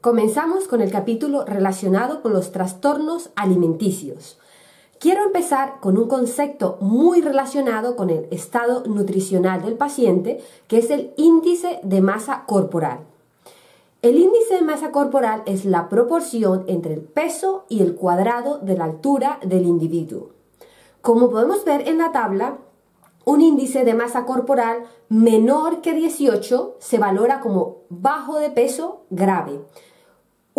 Comenzamos con el capítulo relacionado con los trastornos alimenticios. Quiero empezar con un concepto muy relacionado con el estado nutricional del paciente, que es el índice de masa corporal. El índice de masa corporal es la proporción entre el peso y el cuadrado de la altura del individuo. Como podemos ver en la tabla, un índice de masa corporal menor que 18 se valora como bajo de peso grave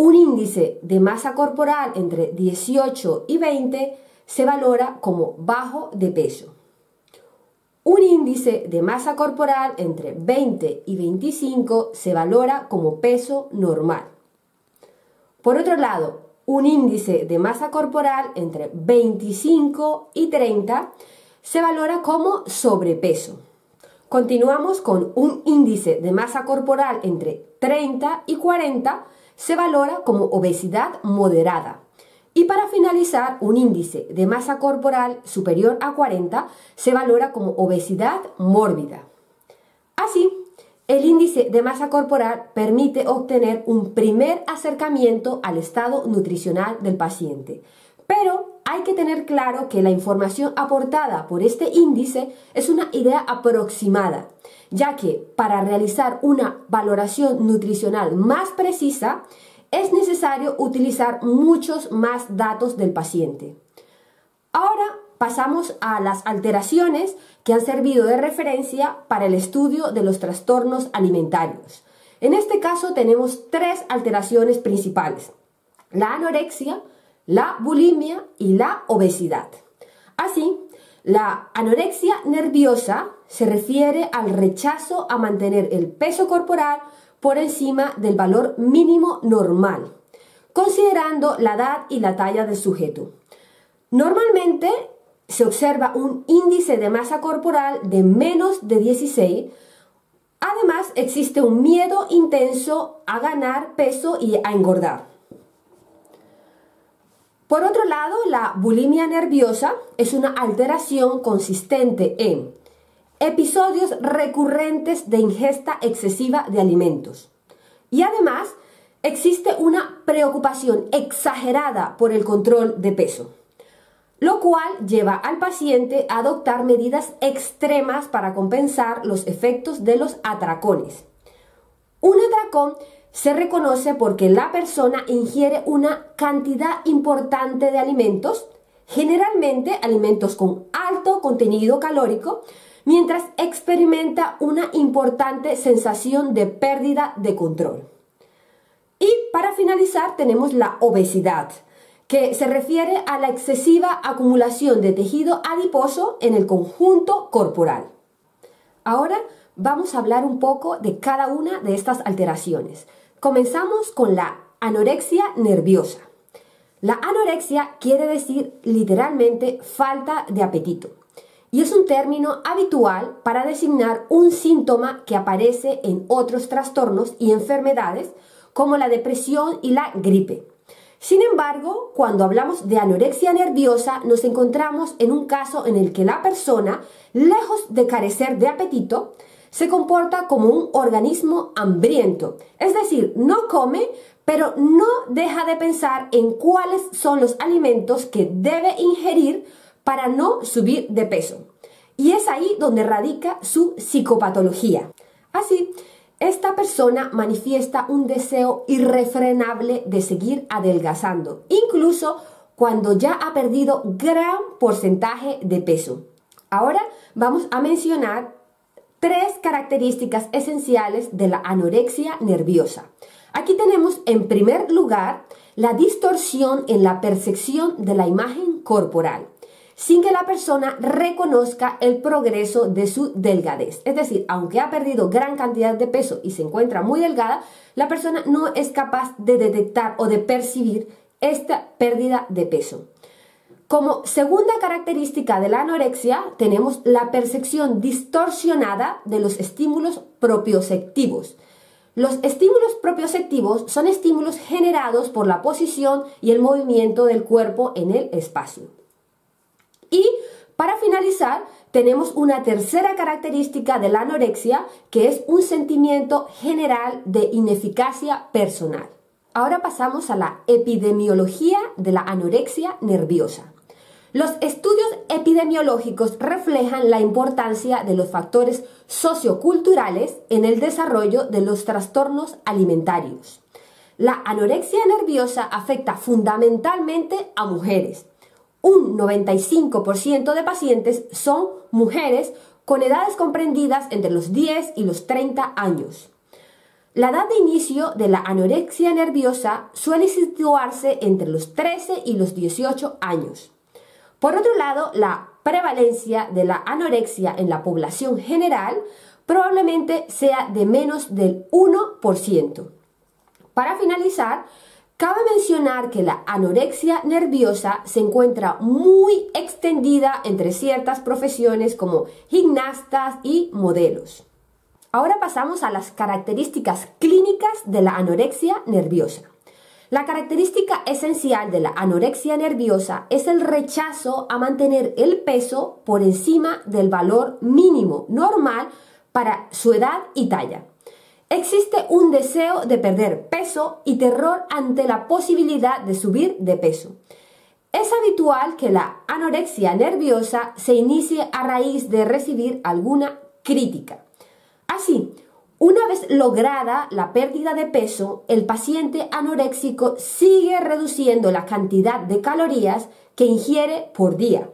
un índice de masa corporal entre 18 y 20 se valora como bajo de peso. Un índice de masa corporal entre 20 y 25 se valora como peso normal. Por otro lado, un índice de masa corporal entre 25 y 30 se valora como sobrepeso. Continuamos con un índice de masa corporal entre 30 y 40 se valora como obesidad moderada. Y para finalizar, un índice de masa corporal superior a 40 se valora como obesidad mórbida. Así, el índice de masa corporal permite obtener un primer acercamiento al estado nutricional del paciente. Pero hay que tener claro que la información aportada por este índice es una idea aproximada ya que para realizar una valoración nutricional más precisa es necesario utilizar muchos más datos del paciente. Ahora pasamos a las alteraciones que han servido de referencia para el estudio de los trastornos alimentarios. En este caso tenemos tres alteraciones principales, la anorexia, la bulimia y la obesidad. Así, la anorexia nerviosa se refiere al rechazo a mantener el peso corporal por encima del valor mínimo normal, considerando la edad y la talla del sujeto. Normalmente se observa un índice de masa corporal de menos de 16. Además, existe un miedo intenso a ganar peso y a engordar. Por otro lado, la bulimia nerviosa es una alteración consistente en episodios recurrentes de ingesta excesiva de alimentos. Y además, existe una preocupación exagerada por el control de peso, lo cual lleva al paciente a adoptar medidas extremas para compensar los efectos de los atracones. Un atracón se reconoce porque la persona ingiere una cantidad importante de alimentos, generalmente alimentos con alto contenido calórico, mientras experimenta una importante sensación de pérdida de control. Y para finalizar tenemos la obesidad, que se refiere a la excesiva acumulación de tejido adiposo en el conjunto corporal. Ahora vamos a hablar un poco de cada una de estas alteraciones. Comenzamos con la anorexia nerviosa. La anorexia quiere decir literalmente falta de apetito y es un término habitual para designar un síntoma que aparece en otros trastornos y enfermedades como la depresión y la gripe. Sin embargo, cuando hablamos de anorexia nerviosa, nos encontramos en un caso en el que la persona, lejos de carecer de apetito, se comporta como un organismo hambriento, es decir, no come, pero no deja de pensar en cuáles son los alimentos que debe ingerir para no subir de peso. Y es ahí donde radica su psicopatología. Así, esta persona manifiesta un deseo irrefrenable de seguir adelgazando, incluso cuando ya ha perdido gran porcentaje de peso. Ahora vamos a mencionar tres características esenciales de la anorexia nerviosa. Aquí tenemos en primer lugar la distorsión en la percepción de la imagen corporal, sin que la persona reconozca el progreso de su delgadez. Es decir, aunque ha perdido gran cantidad de peso y se encuentra muy delgada, la persona no es capaz de detectar o de percibir esta pérdida de peso. Como segunda característica de la anorexia tenemos la percepción distorsionada de los estímulos propioceptivos. Los estímulos propioceptivos son estímulos generados por la posición y el movimiento del cuerpo en el espacio. Y para finalizar, tenemos una tercera característica de la anorexia, que es un sentimiento general de ineficacia personal. Ahora pasamos a la epidemiología de la anorexia nerviosa. Los estudios epidemiológicos reflejan la importancia de los factores socioculturales en el desarrollo de los trastornos alimentarios. La anorexia nerviosa afecta fundamentalmente a mujeres. Un 95% de pacientes son mujeres con edades comprendidas entre los 10 y los 30 años. La edad de inicio de la anorexia nerviosa suele situarse entre los 13 y los 18 años. Por otro lado, la prevalencia de la anorexia en la población general probablemente sea de menos del 1%. Para finalizar, cabe mencionar que la anorexia nerviosa se encuentra muy extendida entre ciertas profesiones como gimnastas y modelos. Ahora pasamos a las características clínicas de la anorexia nerviosa. La característica esencial de la anorexia nerviosa es el rechazo a mantener el peso por encima del valor mínimo normal para su edad y talla. Existe un deseo de perder peso y terror ante la posibilidad de subir de peso. Es habitual que la anorexia nerviosa se inicie a raíz de recibir alguna crítica. Así, una vez lograda la pérdida de peso, el paciente anoréxico sigue reduciendo la cantidad de calorías que ingiere por día.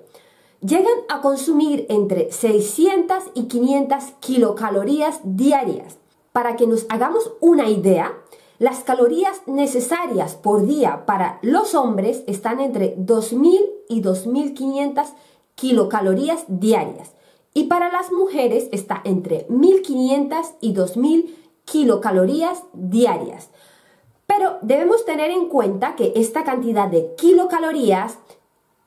Llegan a consumir entre 600 y 500 kilocalorías diarias. Para que nos hagamos una idea, las calorías necesarias por día para los hombres están entre 2.000 y 2.500 kilocalorías diarias y para las mujeres está entre 1500 y 2000 kilocalorías diarias. Pero debemos tener en cuenta que esta cantidad de kilocalorías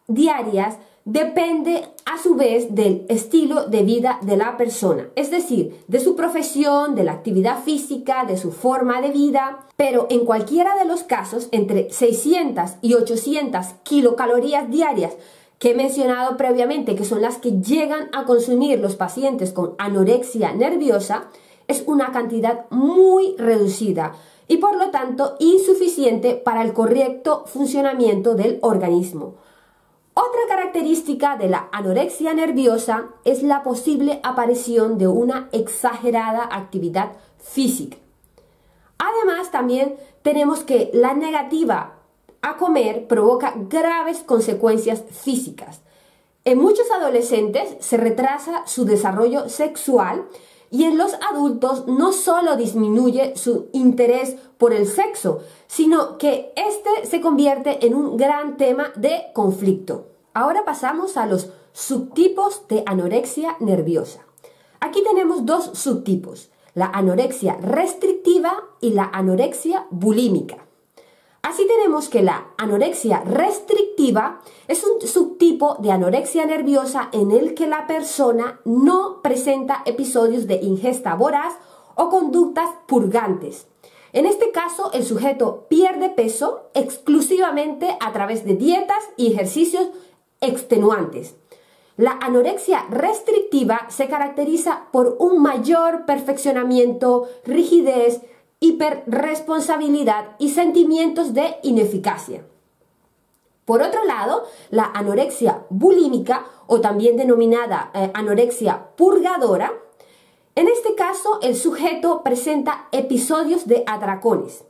diarias depende a su vez del estilo de vida de la persona, es decir, de su profesión, de la actividad física, de su forma de vida, pero en cualquiera de los casos, entre 600 y 800 kilocalorías diarias que he mencionado previamente, que son las que llegan a consumir los pacientes con anorexia nerviosa, es una cantidad muy reducida y por lo tanto insuficiente para el correcto funcionamiento del organismo. Otra característica de la anorexia nerviosa es la posible aparición de una exagerada actividad física. Además, también tenemos que la negativa a comer provoca graves consecuencias físicas. En muchos adolescentes se retrasa su desarrollo sexual y en los adultos no solo disminuye su interés por el sexo, sino que este se convierte en un gran tema de conflicto. Ahora pasamos a los subtipos de anorexia nerviosa. Aquí tenemos dos subtipos, la anorexia restrictiva y la anorexia bulímica. Así tenemos que la anorexia restrictiva es un subtipo de anorexia nerviosa en el que la persona no presenta episodios de ingesta voraz o conductas purgantes. En este caso, el sujeto pierde peso exclusivamente a través de dietas y ejercicios extenuantes. La anorexia restrictiva se caracteriza por un mayor perfeccionamiento, rigidez, hiperresponsabilidad y sentimientos de ineficacia. Por otro lado, la anorexia bulímica o también denominada eh, anorexia purgadora, en este caso el sujeto presenta episodios de atracones,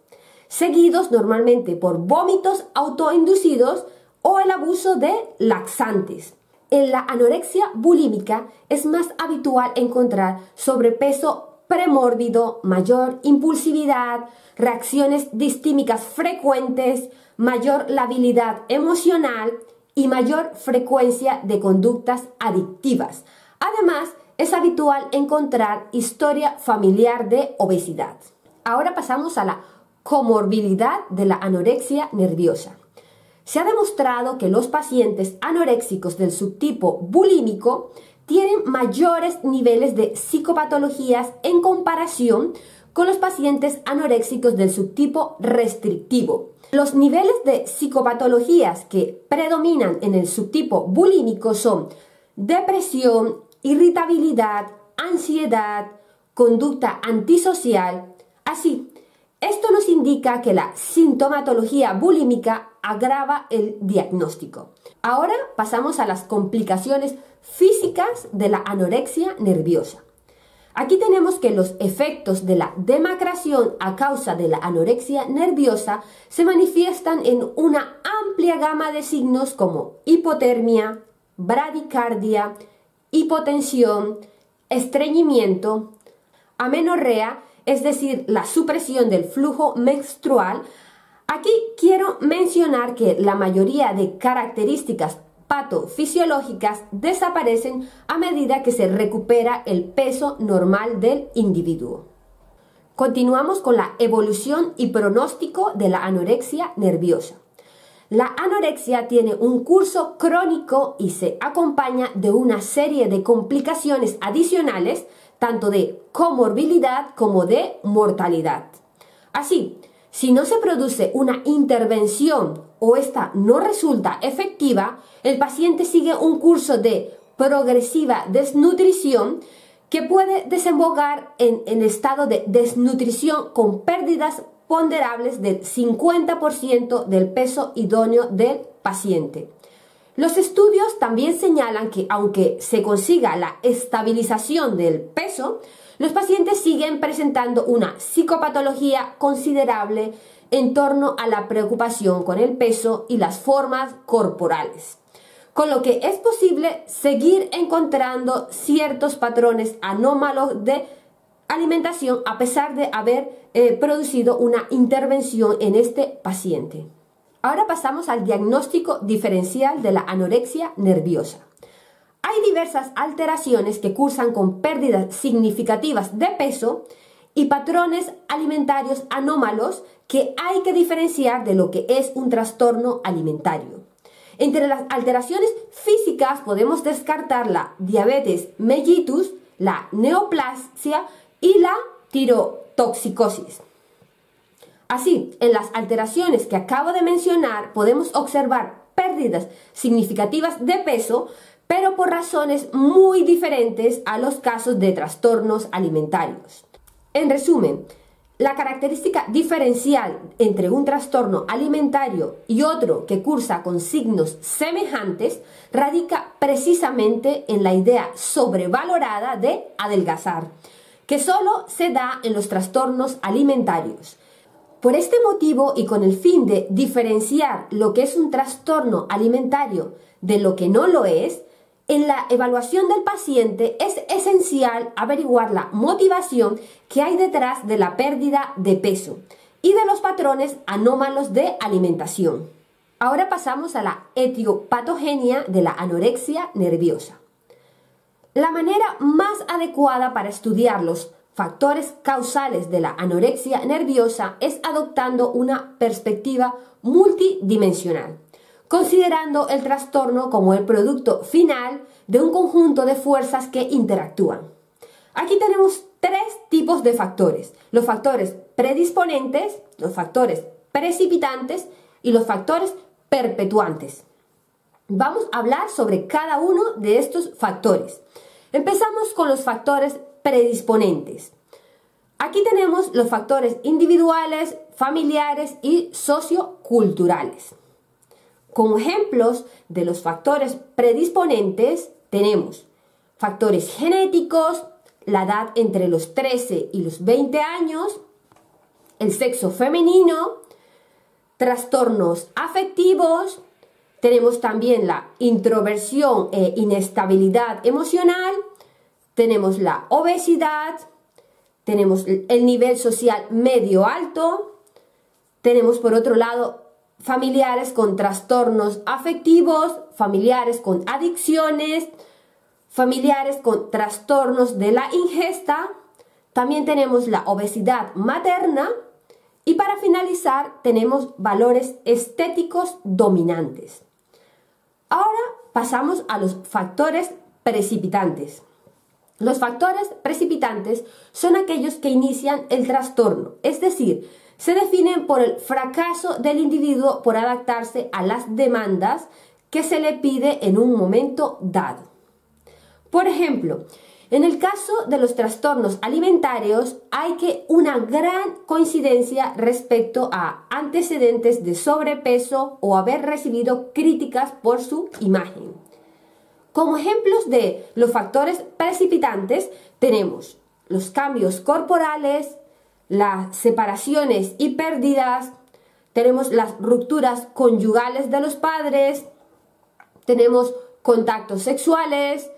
seguidos normalmente por vómitos autoinducidos o el abuso de laxantes. En la anorexia bulímica es más habitual encontrar sobrepeso premórbido, mayor impulsividad, reacciones distímicas frecuentes, mayor labilidad emocional y mayor frecuencia de conductas adictivas. Además, es habitual encontrar historia familiar de obesidad. Ahora pasamos a la comorbilidad de la anorexia nerviosa. Se ha demostrado que los pacientes anoréxicos del subtipo bulímico tienen mayores niveles de psicopatologías en comparación con los pacientes anoréxicos del subtipo restrictivo. Los niveles de psicopatologías que predominan en el subtipo bulímico son depresión, irritabilidad, ansiedad, conducta antisocial. Así, esto nos indica que la sintomatología bulímica agrava el diagnóstico. Ahora pasamos a las complicaciones físicas de la anorexia nerviosa. Aquí tenemos que los efectos de la demacración a causa de la anorexia nerviosa se manifiestan en una amplia gama de signos como hipotermia, bradicardia, hipotensión, estreñimiento, amenorrea, es decir, la supresión del flujo menstrual. Aquí quiero mencionar que la mayoría de características patofisiológicas desaparecen a medida que se recupera el peso normal del individuo. Continuamos con la evolución y pronóstico de la anorexia nerviosa. La anorexia tiene un curso crónico y se acompaña de una serie de complicaciones adicionales, tanto de comorbilidad como de mortalidad. Así, si no se produce una intervención o esta no resulta efectiva, el paciente sigue un curso de progresiva desnutrición que puede desembocar en, el estado de desnutrición con pérdidas ponderables del 50% del peso idóneo del paciente. Los estudios también señalan que aunque se consiga la estabilización del peso, los pacientes siguen presentando una psicopatología considerable en torno a la preocupación con el peso y las formas corporales, con lo que es posible seguir encontrando ciertos patrones anómalos de alimentación a pesar de haber eh, producido una intervención en este paciente. Ahora pasamos al diagnóstico diferencial de la anorexia nerviosa. Hay diversas alteraciones que cursan con pérdidas significativas de peso y patrones alimentarios anómalos que hay que diferenciar de lo que es un trastorno alimentario. Entre las alteraciones físicas podemos descartar la diabetes mellitus, la neoplasia y la tirotoxicosis. Así, en las alteraciones que acabo de mencionar podemos observar pérdidas significativas de peso, pero por razones muy diferentes a los casos de trastornos alimentarios. En resumen, la característica diferencial entre un trastorno alimentario y otro que cursa con signos semejantes radica precisamente en la idea sobrevalorada de adelgazar, que solo se da en los trastornos alimentarios. Por este motivo y con el fin de diferenciar lo que es un trastorno alimentario de lo que no lo es, en la evaluación del paciente es esencial averiguar la motivación que hay detrás de la pérdida de peso y de los patrones anómalos de alimentación. Ahora pasamos a la etiopatogenia de la anorexia nerviosa. La manera más adecuada para estudiar los factores causales de la anorexia nerviosa es adoptando una perspectiva multidimensional, considerando el trastorno como el producto final de un conjunto de fuerzas que interactúan. Aquí tenemos tres tipos de factores, los factores predisponentes, los factores precipitantes y los factores perpetuantes. Vamos a hablar sobre cada uno de estos factores. Empezamos con los factores predisponentes. Aquí tenemos los factores individuales, familiares y socioculturales. Como ejemplos de los factores predisponentes tenemos factores genéticos, la edad entre los 13 y los 20 años, el sexo femenino, trastornos afectivos, tenemos también la introversión e inestabilidad emocional, tenemos la obesidad, tenemos el nivel social medio alto, tenemos por otro lado familiares con trastornos afectivos, familiares con adicciones, familiares con trastornos de la ingesta, también tenemos la obesidad materna y para finalizar tenemos valores estéticos dominantes. Ahora pasamos a los factores precipitantes. Los factores precipitantes son aquellos que inician el trastorno, es decir, se definen por el fracaso del individuo por adaptarse a las demandas que se le pide en un momento dado. Por ejemplo, En el caso de los trastornos alimentarios hay que una gran coincidencia respecto a antecedentes de sobrepeso o haber recibido críticas por su imagen. Como ejemplos de los factores precipitantes tenemos los cambios corporales, las separaciones y pérdidas, tenemos las rupturas conyugales de los padres, tenemos contactos sexuales,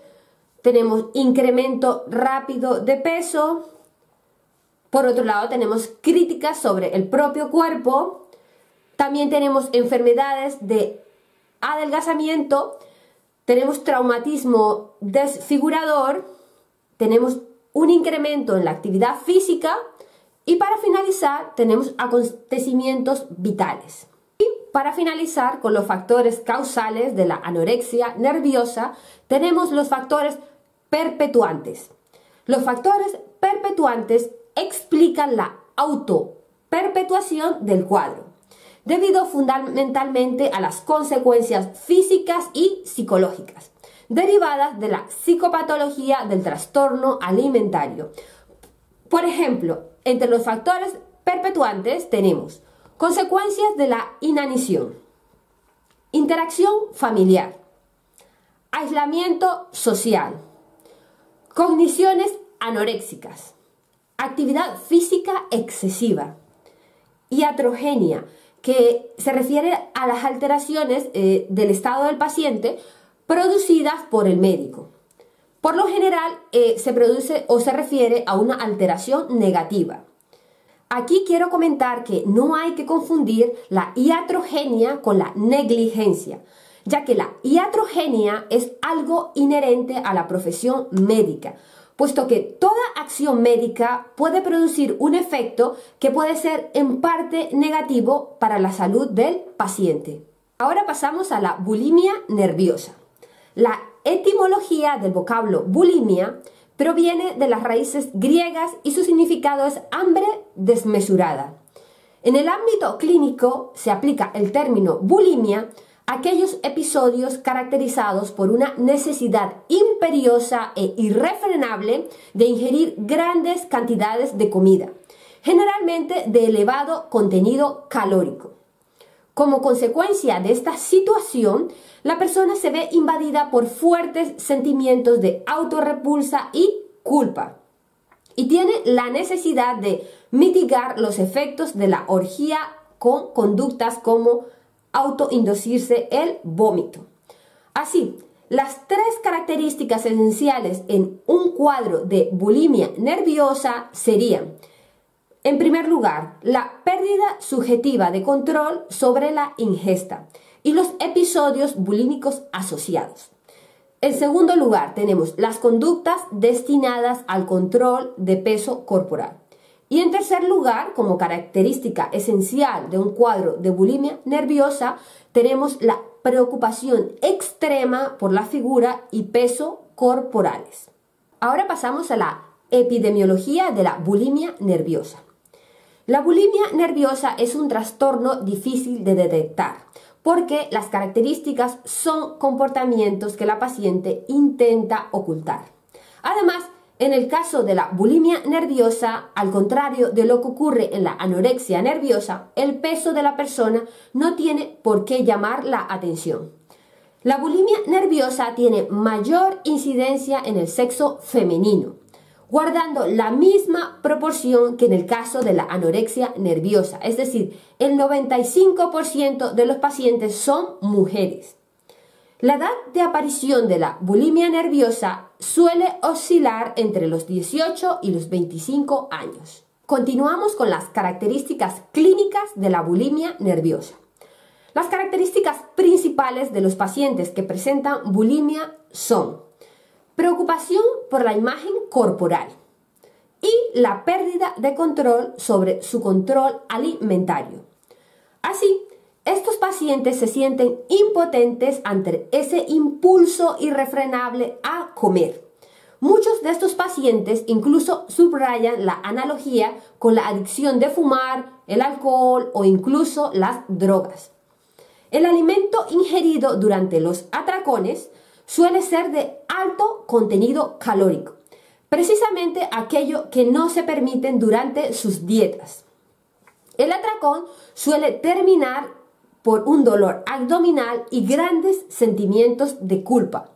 tenemos incremento rápido de peso. Por otro lado, tenemos críticas sobre el propio cuerpo. También tenemos enfermedades de adelgazamiento. Tenemos traumatismo desfigurador. Tenemos un incremento en la actividad física. Y para finalizar, tenemos acontecimientos vitales. Y para finalizar con los factores causales de la anorexia nerviosa, tenemos los factores perpetuantes. Los factores perpetuantes explican la autoperpetuación del cuadro, debido fundamentalmente a las consecuencias físicas y psicológicas derivadas de la psicopatología del trastorno alimentario. Por ejemplo, entre los factores perpetuantes tenemos consecuencias de la inanición, interacción familiar, aislamiento social, Cogniciones anoréxicas, actividad física excesiva, iatrogenia, que se refiere a las alteraciones eh, del estado del paciente producidas por el médico. Por lo general eh, se produce o se refiere a una alteración negativa. Aquí quiero comentar que no hay que confundir la iatrogenia con la negligencia ya que la iatrogenia es algo inherente a la profesión médica, puesto que toda acción médica puede producir un efecto que puede ser en parte negativo para la salud del paciente. Ahora pasamos a la bulimia nerviosa. La etimología del vocablo bulimia proviene de las raíces griegas y su significado es hambre desmesurada. En el ámbito clínico se aplica el término bulimia aquellos episodios caracterizados por una necesidad imperiosa e irrefrenable de ingerir grandes cantidades de comida, generalmente de elevado contenido calórico. Como consecuencia de esta situación, la persona se ve invadida por fuertes sentimientos de autorrepulsa y culpa y tiene la necesidad de mitigar los efectos de la orgía con conductas como autoinducirse el vómito. Así, las tres características esenciales en un cuadro de bulimia nerviosa serían, en primer lugar, la pérdida subjetiva de control sobre la ingesta y los episodios bulímicos asociados. En segundo lugar, tenemos las conductas destinadas al control de peso corporal. Y en tercer lugar, como característica esencial de un cuadro de bulimia nerviosa, tenemos la preocupación extrema por la figura y peso corporales. Ahora pasamos a la epidemiología de la bulimia nerviosa. La bulimia nerviosa es un trastorno difícil de detectar porque las características son comportamientos que la paciente intenta ocultar. Además, en el caso de la bulimia nerviosa, al contrario de lo que ocurre en la anorexia nerviosa, el peso de la persona no tiene por qué llamar la atención. La bulimia nerviosa tiene mayor incidencia en el sexo femenino, guardando la misma proporción que en el caso de la anorexia nerviosa, es decir, el 95% de los pacientes son mujeres. La edad de aparición de la bulimia nerviosa suele oscilar entre los 18 y los 25 años. Continuamos con las características clínicas de la bulimia nerviosa. Las características principales de los pacientes que presentan bulimia son preocupación por la imagen corporal y la pérdida de control sobre su control alimentario. Así, estos pacientes se sienten impotentes ante ese impulso irrefrenable a comer. Muchos de estos pacientes incluso subrayan la analogía con la adicción de fumar, el alcohol o incluso las drogas. El alimento ingerido durante los atracones suele ser de alto contenido calórico, precisamente aquello que no se permiten durante sus dietas. El atracón suele terminar por un dolor abdominal y grandes sentimientos de culpa.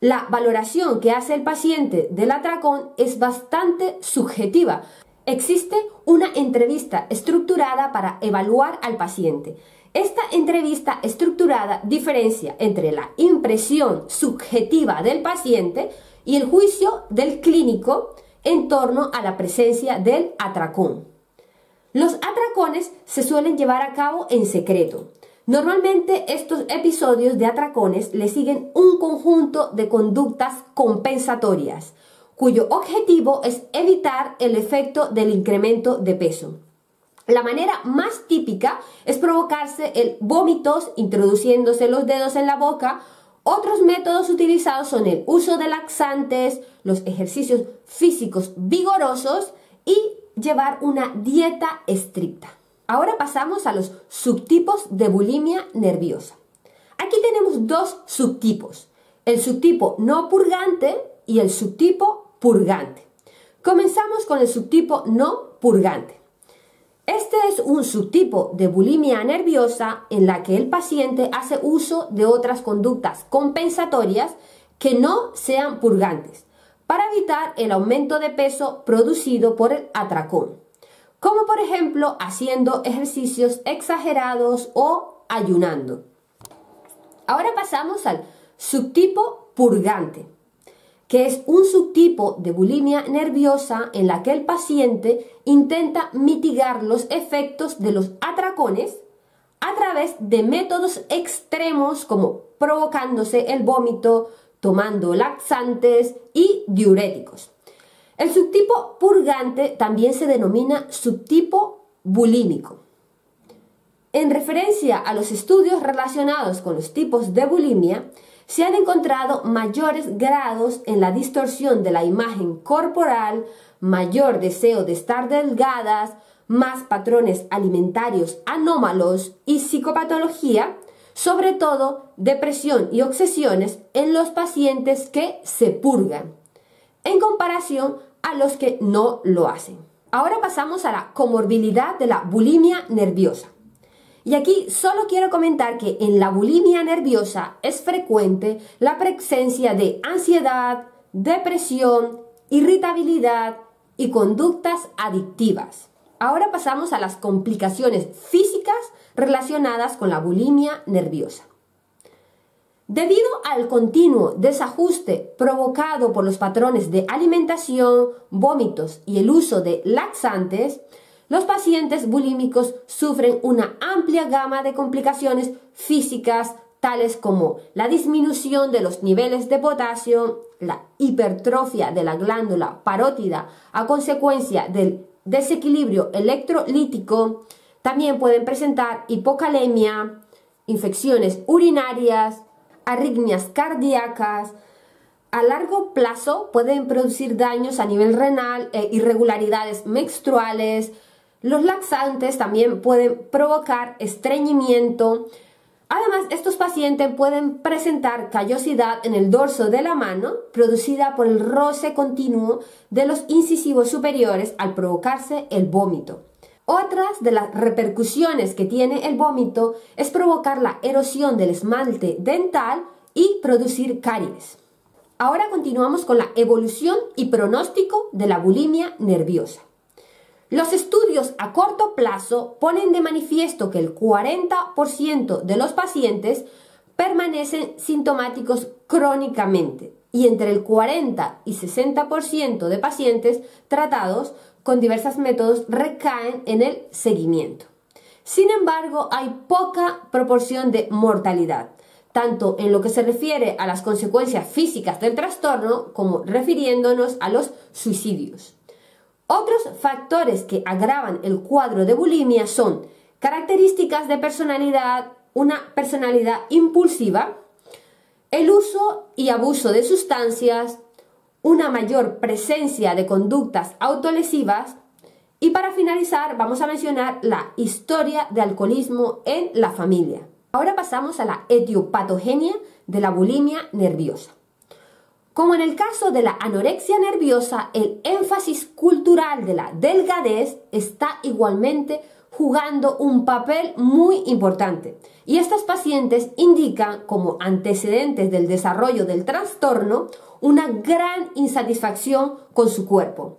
La valoración que hace el paciente del atracón es bastante subjetiva. Existe una entrevista estructurada para evaluar al paciente. Esta entrevista estructurada diferencia entre la impresión subjetiva del paciente y el juicio del clínico en torno a la presencia del atracón. Los atracones se suelen llevar a cabo en secreto. Normalmente estos episodios de atracones le siguen un conjunto de conductas compensatorias, cuyo objetivo es evitar el efecto del incremento de peso. La manera más típica es provocarse el vómitos introduciéndose los dedos en la boca. Otros métodos utilizados son el uso de laxantes, los ejercicios físicos vigorosos y llevar una dieta estricta. Ahora pasamos a los subtipos de bulimia nerviosa. Aquí tenemos dos subtipos, el subtipo no purgante y el subtipo purgante. Comenzamos con el subtipo no purgante. Este es un subtipo de bulimia nerviosa en la que el paciente hace uso de otras conductas compensatorias que no sean purgantes para evitar el aumento de peso producido por el atracón, como por ejemplo haciendo ejercicios exagerados o ayunando. Ahora pasamos al subtipo purgante que es un subtipo de bulimia nerviosa en la que el paciente intenta mitigar los efectos de los atracones a través de métodos extremos como provocándose el vómito, tomando laxantes y diuréticos. El subtipo purgante también se denomina subtipo bulímico. En referencia a los estudios relacionados con los tipos de bulimia, se han encontrado mayores grados en la distorsión de la imagen corporal, mayor deseo de estar delgadas, más patrones alimentarios anómalos y psicopatología, sobre todo depresión y obsesiones en los pacientes que se purgan, en comparación a los que no lo hacen. Ahora pasamos a la comorbilidad de la bulimia nerviosa. Y aquí solo quiero comentar que en la bulimia nerviosa es frecuente la presencia de ansiedad, depresión, irritabilidad y conductas adictivas. Ahora pasamos a las complicaciones físicas relacionadas con la bulimia nerviosa. Debido al continuo desajuste provocado por los patrones de alimentación, vómitos y el uso de laxantes, los pacientes bulímicos sufren una amplia gama de complicaciones físicas, tales como la disminución de los niveles de potasio, la hipertrofia de la glándula parótida a consecuencia del desequilibrio electrolítico, también pueden presentar hipocalemia, infecciones urinarias, arritmias cardíacas, a largo plazo pueden producir daños a nivel renal, e irregularidades menstruales, los laxantes también pueden provocar estreñimiento. Además, estos pacientes pueden presentar callosidad en el dorso de la mano, producida por el roce continuo de los incisivos superiores al provocarse el vómito. Otras de las repercusiones que tiene el vómito es provocar la erosión del esmalte dental y producir caries. Ahora continuamos con la evolución y pronóstico de la bulimia nerviosa. Los estudios a corto plazo ponen de manifiesto que el 40% de los pacientes permanecen sintomáticos crónicamente y entre el 40 y 60% de pacientes tratados con diversos métodos recaen en el seguimiento. Sin embargo, hay poca proporción de mortalidad, tanto en lo que se refiere a las consecuencias físicas del trastorno como refiriéndonos a los suicidios. Otros factores que agravan el cuadro de bulimia son características de personalidad, una personalidad impulsiva, el uso y abuso de sustancias, una mayor presencia de conductas autolesivas y para finalizar vamos a mencionar la historia de alcoholismo en la familia. Ahora pasamos a la etiopatogenia de la bulimia nerviosa. Como en el caso de la anorexia nerviosa, el énfasis cultural de la delgadez está igualmente jugando un papel muy importante. Y estas pacientes indican como antecedentes del desarrollo del trastorno una gran insatisfacción con su cuerpo.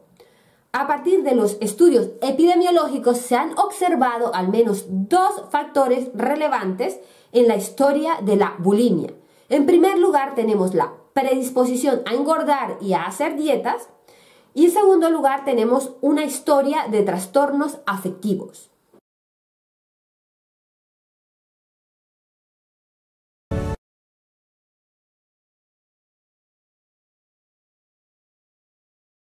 A partir de los estudios epidemiológicos se han observado al menos dos factores relevantes en la historia de la bulimia. En primer lugar tenemos la predisposición a engordar y a hacer dietas. Y en segundo lugar tenemos una historia de trastornos afectivos.